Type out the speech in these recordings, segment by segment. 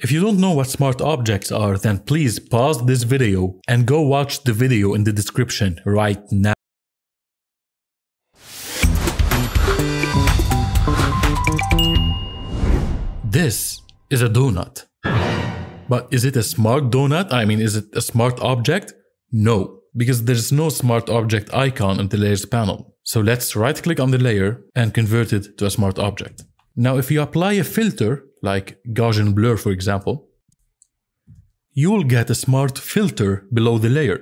If you don't know what smart objects are, then please pause this video and go watch the video in the description right now. This is a donut. But is it a smart donut? I mean, is it a smart object? No, because there's no smart object icon in the layers panel. So let's right click on the layer and convert it to a smart object. Now, if you apply a filter, like Gaussian blur for example, you will get a smart filter below the layer.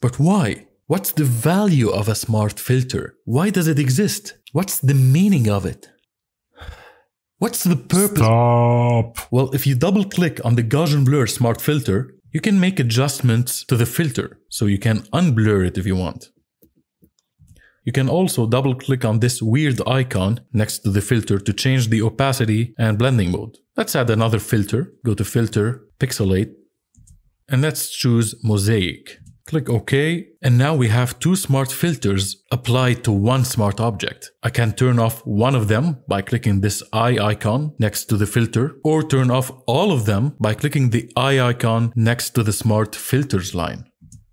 But why? What's the value of a smart filter? Why does it exist? What's the meaning of it? What's the purpose? Stop. Well, if you double click on the Gaussian blur smart filter, you can make adjustments to the filter, so you can unblur it if you want. You can also double click on this weird icon next to the filter to change the opacity and blending mode. Let's add another filter. Go to filter, pixelate, and let's choose mosaic. Click OK, and now we have two smart filters applied to one smart object. I can turn off one of them by clicking this eye icon next to the filter, or turn off all of them by clicking the eye icon next to the smart filters line.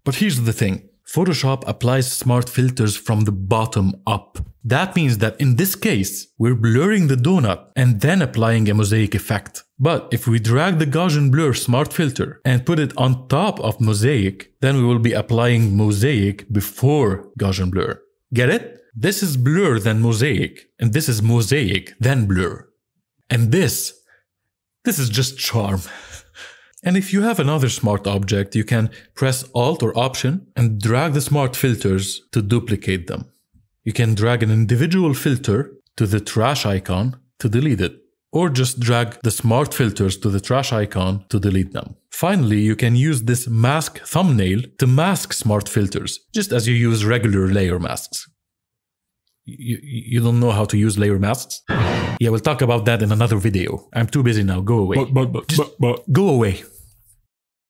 But here's the thing. Photoshop applies smart filters from the bottom up. That means that in this case, we're blurring the donut and then applying a mosaic effect. But if we drag the Gaussian blur smart filter and put it on top of mosaic, then we will be applying mosaic before Gaussian blur. Get it? This is blur then mosaic, and this is mosaic then blur. And this, this is just charm. And if you have another smart object, you can press Alt or Option and drag the smart filters to duplicate them. You can drag an individual filter to the trash icon to delete it, or just drag the smart filters to the trash icon to delete them. Finally, you can use this mask thumbnail to mask smart filters, just as you use regular layer masks. You, you don't know how to use layer masks? Yeah, we'll talk about that in another video. I'm too busy now. Go away. But, but, but, but, but. Go away.